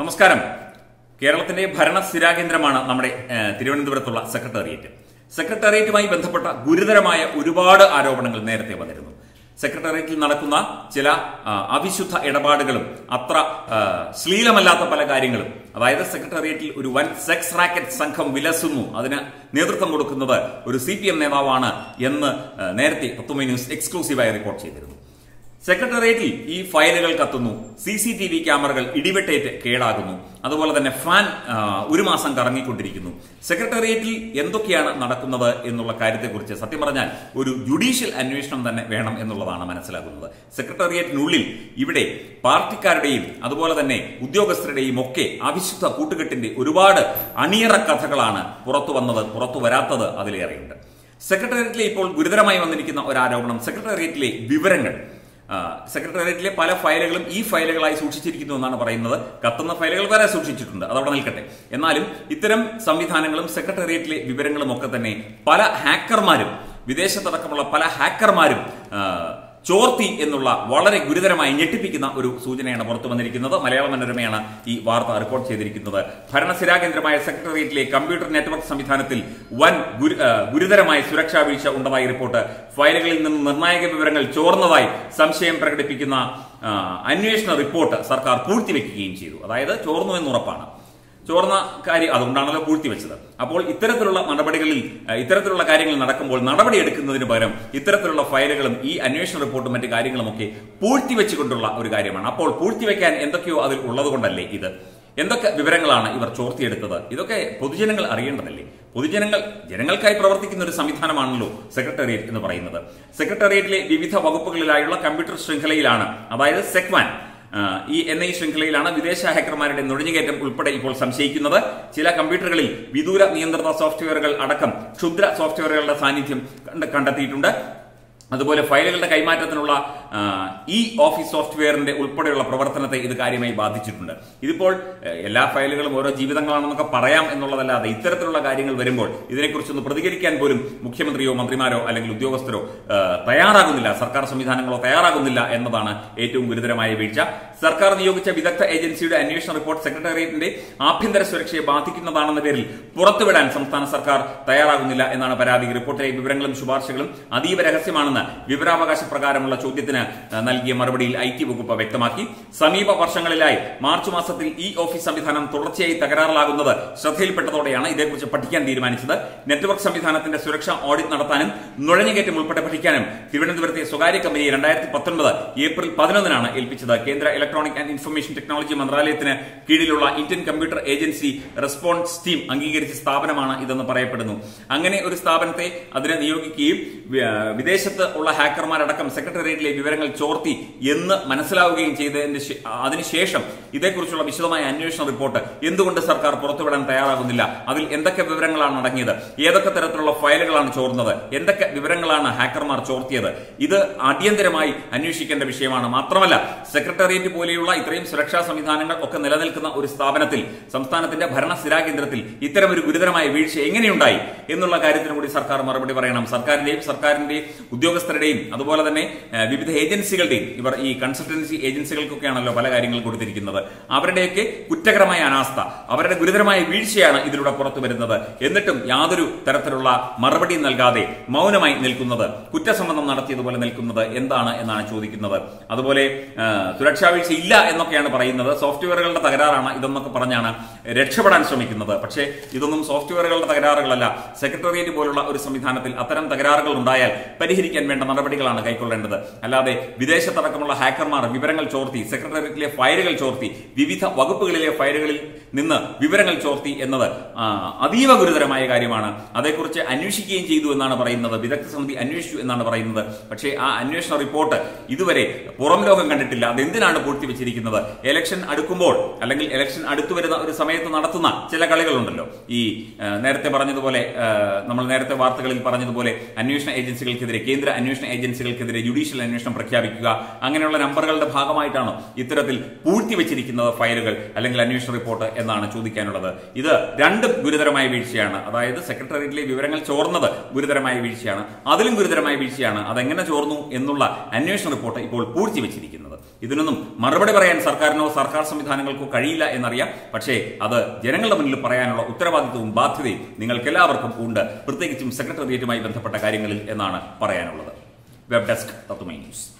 നമസ്കാരം. കേരളത്തിന്റെ ഭരണ സ്ഥിരാകേന്ദ്രമാണ് നമ്മുടെ തിരുവനന്തപുരത്തുള്ള സെക്രട്ടേറിയറ്റ്. സെക്രട്ടേറിയറ്റുമായി ബന്ധപ്പെട്ട ഗുരുതരമായ ഒരുപാട് ആരോപണങ്ങൾ നേരത്തെ വന്നിരുന്നു. സെക്രട്ടേറിയറ്റിൽ നടക്കുന്ന ചില അവിശുദ്ധ ഇടപാടുകളും അത്ര ശ്ലീലമല്ലാത്ത പല കാര്യങ്ങളും അതായത് സെക്രട്ടേറിയറ്റിൽ ഒരു വൻ സെക്സ് റാക്കറ്റ് സംഘം വിലസുന്നു. അതിന് നേതൃത്വം കൊടുക്കുന്നത് ഒരു സി നേതാവാണ് എന്ന് നേരത്തെ തത്വമേ ന്യൂസ് എക്സ്ക്ലൂസീവായി റിപ്പോർട്ട് ചെയ്തിരുന്നു. സെക്രട്ടേറിയറ്റിൽ ഈ ഫയലുകൾ കത്തുന്നു. സി സി ടി വി ക്യാമറകൾ ഇടിവെട്ടേറ്റ് കേടാകുന്നു. അതുപോലെ തന്നെ ഫാൻ ഒരു മാസം കറങ്ങിക്കൊണ്ടിരിക്കുന്നു. സെക്രട്ടേറിയറ്റിൽ എന്തൊക്കെയാണ് നടക്കുന്നത് എന്നുള്ള കാര്യത്തെക്കുറിച്ച് സത്യം പറഞ്ഞാൽ ഒരു ജുഡീഷ്യൽ അന്വേഷണം തന്നെ വേണം എന്നുള്ളതാണ് മനസ്സിലാക്കുന്നത് സെക്രട്ടേറിയറ്റിനുള്ളിൽ ഇവിടെ പാർട്ടിക്കാരുടെയും അതുപോലെ തന്നെ ഉദ്യോഗസ്ഥരുടെയും ഒക്കെ അവിശുദ്ധ കൂട്ടുകെട്ടിന്റെ ഒരുപാട് അണിയറ കഥകളാണ് പുറത്തു വന്നത് പുറത്തു വരാത്തത് അതിലേറെയുണ്ട്. സെക്രട്ടേറിയറ്റിലെ ഇപ്പോൾ ഗുരുതരമായി വന്നിരിക്കുന്ന ഒരു ആരോപണം സെക്രട്ടേറിയറ്റിലെ വിവരങ്ങൾ. സെക്രട്ടേറിയറ്റിലെ പല ഫയലുകളും ഈ ഫയലുകളായി സൂക്ഷിച്ചിരിക്കുന്നു എന്നാണ് പറയുന്നത്. കത്തുന്ന ഫയലുകൾ വരെ സൂക്ഷിച്ചിട്ടുണ്ട്. അതവിടെ നിൽക്കട്ടെ. എന്നാലും ഇത്തരം സംവിധാനങ്ങളും സെക്രട്ടേറിയറ്റിലെ വിവരങ്ങളും ഒക്കെ തന്നെ പല ഹാക്കർമാരും വിദേശത്തടക്കമുള്ള പല ഹാക്കർമാരും ചോർത്തി എന്നുള്ള വളരെ ഗുരുതരമായി ഞെട്ടിപ്പിക്കുന്ന ഒരു സൂചനയാണ് പുറത്തു വന്നിരിക്കുന്നത്. മലയാള മനോരമയാണ് ഈ വാർത്ത റിപ്പോർട്ട് ചെയ്തിരിക്കുന്നത്. ഭരണസ്ഥിരാകേന്ദ്രമായ സെക്രട്ടേറിയറ്റിലെ കമ്പ്യൂട്ടർ നെറ്റ്വർക്ക് സംവിധാനത്തിൽ വൻ ഗുരുതരമായ സുരക്ഷാ വീഴ്ച ഉണ്ടതായി റിപ്പോർട്ട് ഫയലുകളിൽ നിന്ന് നിർണായക വിവരങ്ങൾ ചോർന്നതായി സംശയം പ്രകടിപ്പിക്കുന്ന അന്വേഷണ റിപ്പോർട്ട് സർക്കാർ പൂഴ്ത്തിവെക്കുകയും ചെയ്തു. അതായത് ചോർന്നു എന്നുറപ്പാണ് ചോർന്ന കാര്യം അതുകൊണ്ടാണല്ലോ പൂഴ്ത്തി വെച്ചത്. അപ്പോൾ ഇത്തരത്തിലുള്ള നടപടികളിൽ ഇത്തരത്തിലുള്ള കാര്യങ്ങൾ നടക്കുമ്പോൾ നടപടി എടുക്കുന്നതിന് പകരം ഇത്തരത്തിലുള്ള ഫയലുകളും ഈ അന്വേഷണ റിപ്പോർട്ടും മറ്റു കാര്യങ്ങളുമൊക്കെ പൂഴ്ത്തിവെച്ചുകൊണ്ടുള്ള ഒരു കാര്യമാണ്. അപ്പോൾ പൂഴ്ത്തിവെക്കാൻ എന്തൊക്കെയോ അതിൽ ഉള്ളതുകൊണ്ടല്ലേ ഇത്? എന്തൊക്കെ വിവരങ്ങളാണ് ഇവർ ചോർത്തിയെടുത്തത്? ഇതൊക്കെ പൊതുജനങ്ങൾ അറിയേണ്ടതല്ലേ? പൊതുജനങ്ങൾ ജനങ്ങൾക്കായി പ്രവർത്തിക്കുന്ന ഒരു സംവിധാനമാണല്ലോ സെക്രട്ടേറിയറ്റ് എന്ന് പറയുന്നത്. സെക്രട്ടേറിയറ്റിലെ വിവിധ വകുപ്പുകളിലായുള്ള കമ്പ്യൂട്ടർ ശൃംഖലയിലാണ് അതായത് സെക്വാൻ. ഈ എൻ ഐ ശൃംഖലയിലാണ് വിദേശ ഹാക്കർമാരുടെ നുഴഞ്ഞുകയറ്റം ഉൾപ്പെടെ ഇപ്പോൾ സംശയിക്കുന്നത്. ചില കമ്പ്യൂട്ടറുകളിൽ വിദൂര നിയന്ത്രണ സോഫ്റ്റ്വെയറുകൾ അടക്കം ക്ഷുദ്ര സോഫ്റ്റ്വെയറുകളുടെ സാന്നിധ്യം കണ്ടെത്തിയിട്ടുണ്ട്. അതുപോലെ ഫയലുകളുടെ കൈമാറ്റത്തിനുള്ള ഇ ഓഫീസ് സോഫ്റ്റ്വെയറിന്റെ ഉൾപ്പെടെയുള്ള പ്രവർത്തനത്തെ ഇത് കാര്യമായി ബാധിച്ചിട്ടുണ്ട്. ഇതിപ്പോൾ എല്ലാ ഫയലുകളും ഓരോ ജീവിതങ്ങളാണെന്നൊക്കെ പറയാം എന്നുള്ളതല്ലാതെ ഇത്തരത്തിലുള്ള കാര്യങ്ങൾ വരുമ്പോൾ ഇതിനെക്കുറിച്ചൊന്ന് പ്രതികരിക്കാൻ പോലും മുഖ്യമന്ത്രിയോ മന്ത്രിമാരോ അല്ലെങ്കിൽ ഉദ്യോഗസ്ഥരോ തയ്യാറാകുന്നില്ല. സർക്കാർ സംവിധാനങ്ങളോ തയ്യാറാകുന്നില്ല എന്നതാണ് ഏറ്റവും ഗുരുതരമായ വീഴ്ച. സർക്കാർ നിയോഗിച്ച വിദഗ്ധ ഏജൻസിയുടെ അന്വേഷണ റിപ്പോർട്ട് സെക്രട്ടേറിയറ്റിന്റെ ആഭ്യന്തര സുരക്ഷയെ ബാധിക്കുന്നതാണെന്ന പേരിൽ പുറത്തുവിടാൻ സംസ്ഥാന സർക്കാർ തയ്യാറാകുന്നില്ല എന്നാണ് പരാതി റിപ്പോർട്ടിലെ വിവരങ്ങളും ശുപാർശകളും അതീവ രഹസ്യമാണെന്ന് വിവരാവകാശ പ്രകാരമുള്ള ചോദ്യത്തിന് നൽകിയ മറുപടിയിൽ ഐ ടി വകുപ്പ് വ്യക്തമാക്കി. സമീപ വർഷങ്ങളിലായി മാർച്ച് മാസത്തിൽ ഇ ഓഫീസ് സംവിധാനം തുടർച്ചയായി തകരാറിലാകുന്നത് ശ്രദ്ധയിൽപ്പെട്ടതോടെയാണ് ഇതേക്കുറിച്ച് പഠിക്കാൻ തീരുമാനിച്ചത്. നെറ്റ്വർക്ക് സംവിധാനത്തിന്റെ സുരക്ഷ ഓഡിറ്റ് നടത്താനും നുഴഞ്ഞുകയറ്റം ഉൾപ്പെടെ പഠിക്കാനും തിരുവനന്തപുരത്തെ സ്വകാര്യ കമ്പനി രണ്ടായിരത്തി പത്തൊൻപത് ഏപ്രിൽ പതിനൊന്നിനാണ് ഏൽപ്പിച്ചത്. കേന്ദ്ര ഇലക്ട്രോണിക് ആൻഡ് ഇൻഫർമേഷൻ ടെക്നോളജി മന്ത്രാലയത്തിന് കീഴിലുള്ള Indian computer agency response team അംഗീകരിച്ച സ്ഥാപനമാണ് ഇതെന്ന് പറയപ്പെടുന്നു. അങ്ങനെ ഒരു സ്ഥാപനത്തെ അതിനെ നിയോഗിക്കുകയും വിദേശത്ത് ഉള്ള ഹാക്കർമാരടക്കം സെക്രട്ടേറിയറ്റിലെ വിവരങ്ങൾ ചോർത്തി എന്ന് മനസ്സിലാവുകയും ചെയ്തതിന് ശേ- അതിനുശേഷം ഇതേക്കുറിച്ചുള്ള വിശദമായ അന്വേഷണ റിപ്പോർട്ട് എന്തുകൊണ്ട് സർക്കാർ പുറത്തുവിടാൻ തയ്യാറാകുന്നില്ല? അതിൽ എന്തൊക്കെ വിവരങ്ങളാണ് അടങ്ങിയത്? ഏതൊക്കെ തരത്തിലുള്ള ഫയലുകളാണ് ചോർന്നത്? എന്തൊക്കെ വിവരങ്ങളാണ് ഹാക്കർമാർ ചോർത്തിയത്? ഇത് അടിയന്തരമായി അന്വേഷിക്കേണ്ട വിഷയമാണ്. മാത്രമല്ല സെക്രട്ടേറിയറ്റ് പോലെയുള്ള ഇത്രയും സുരക്ഷാ സംവിധാനങ്ങൾ ഒക്കെ നിലനിൽക്കുന്ന ഒരു സ്ഥാപനത്തിൽ സംസ്ഥാനത്തിന്റെ ഭരണ സ്ഥിരാകേന്ദ്രത്തിൽ ഇത്തരം ഒരു ഗുരുതരമായ വീഴ്ച എങ്ങനെയുണ്ടായി എന്നുള്ള കാര്യത്തിന് കൂടി സർക്കാർ മറുപടി പറയണം. സർക്കാരിന്റെയും സർക്കാരിന്റെയും ഉദ്യോഗസ്ഥരുടെയും അതുപോലെ തന്നെ വിവിധ ഏജൻസികളുടെയും ഇവർ ഈ കൺസൾട്ടൻസി ഏജൻസികൾക്കൊക്കെയാണല്ലോ പല കാര്യങ്ങൾ കൊടുത്തിരിക്കുന്നത്. അവരുടെയൊക്കെ കുറ്റകരമായ അനാസ്ഥ അവരുടെ ഗുരുതരമായ വീഴ്ചയാണ് ഇതിലൂടെ പുറത്തു വരുന്നത്. എന്നിട്ടും യാതൊരു തരത്തിലുള്ള മറുപടി നൽകാതെ മൗനമായി നിൽക്കുന്നത് കുറ്റസമ്മതം നടത്തിയതുപോലെ നിൽക്കുന്നത് എന്താണ് എന്നാണ് ചോദിക്കുന്നത്. അതുപോലെ സുരക്ഷാ വീഴ്ച ഇല്ല എന്നൊക്കെയാണ് പറയുന്നത്. സോഫ്റ്റ്വെയറുകളുടെ തകരാറാണ് ഇതെന്നൊക്കെ പറഞ്ഞാണ് രക്ഷപ്പെടാൻ ശ്രമിക്കുന്നത്. പക്ഷേ ഇതൊന്നും സോഫ്റ്റ്വെയറുകളുടെ തകരാറുകളല്ല. സെക്രട്ടേറിയറ്റ് പോലുള്ള ഒരു സംവിധാനത്തിൽ അത്തരം തകരാറുകൾ ഉണ്ടായാൽ പരിഹരിക്കാൻ വേണ്ട നടപടികളാണ് കൈക്കൊള്ളേണ്ടത്. അല്ലാതെ വിദേശത്തടക്കമുള്ള ഹാക്കർമാർ വിവരങ്ങൾ ചോർത്തി സെക്രട്ടേറിയറ്റിലെ ഫയലുകൾ ചോർത്തി വിവിധ വകുപ്പുകളിലെ ഫയലുകളിൽ നിന്ന് വിവരങ്ങൾ ചോർത്തി എന്നത് അതീവ ഗുരുതരമായ കാര്യമാണ്. അതേക്കുറിച്ച് അന്വേഷിക്കുകയും ചെയ്തു എന്നാണ് പറയുന്നത്. വിദഗ്ധ സമിതി അന്വേഷിച്ചു എന്നാണ് പറയുന്നത്. പക്ഷേ ആ അന്വേഷണ റിപ്പോർട്ട് ഇതുവരെ പുറം ലോകം കണ്ടിട്ടില്ല. അതെന്തിനാണ് പൂഴ്ത്തിവെച്ചിരിക്കുന്നത്? ഇലക്ഷൻ അടുക്കുമ്പോൾ അല്ലെങ്കിൽ ഇലക്ഷൻ അടുത്തു വരുന്ന ഒരു സമയത്ത് നടത്തുന്ന ചില കളികളുണ്ടല്ലോ. ഈ നേരത്തെ പറഞ്ഞതുപോലെ നമ്മൾ നേരത്തെ വാർത്തകളിൽ പറഞ്ഞതുപോലെ അന്വേഷണ ഏജൻസികൾക്കെതിരെ കേന്ദ്ര അന്വേഷണ ഏജൻസികൾക്കെതിരെ ജുഡീഷ്യൽ അന്വേഷണം പ്രഖ്യാപിക്കുക. അങ്ങനെയുള്ള നമ്പറുകളുടെ ഭാഗമായിട്ടാണ് ഇത്തരത്തിൽ പൂഴ്ത്തിവെച്ചിരിക്കുന്നത് ഫയലുകൾ അല്ലെങ്കിൽ അന്വേഷണ റിപ്പോർട്ട് എന്നാണ് ചോദിക്കാനുള്ളത്. ഇത് രണ്ടും ഗുരുതരമായ വീഴ്ചയാണ്. അതായത് സെക്രട്ടേറിയറ്റിലെ വിവരങ്ങൾ ചോർന്നത് ഗുരുതരമായ വീഴ്ചയാണ്. അതിലും ഗുരുതരമായ വീഴ്ചയാണ്. അതെങ്ങനെ ചോർന്നു എന്നുള്ള അന്വേഷണ റിപ്പോർട്ട് ഇപ്പോൾ പൂഴ്ത്തിവെച്ചിരിക്കുന്നത്. ഇതിനൊന്നും മറുപടി പറയാൻ സർക്കാരിനോ സർക്കാർ സംവിധാനങ്ങൾക്കോ കഴിയില്ല എന്നറിയാം. പക്ഷേ അത് ജനങ്ങളുടെ മുന്നിൽ പറയാനുള്ള ഉത്തരവാദിത്വവും ബാധ്യതയും നിങ്ങൾക്കെല്ലാവർക്കും ഉണ്ട്. പ്രത്യേകിച്ചും സെക്രട്ടേറിയറ്റുമായി ബന്ധപ്പെട്ട കാര്യങ്ങളിൽ എന്നാണ് പറയാനുള്ളത്. webdesk documentos.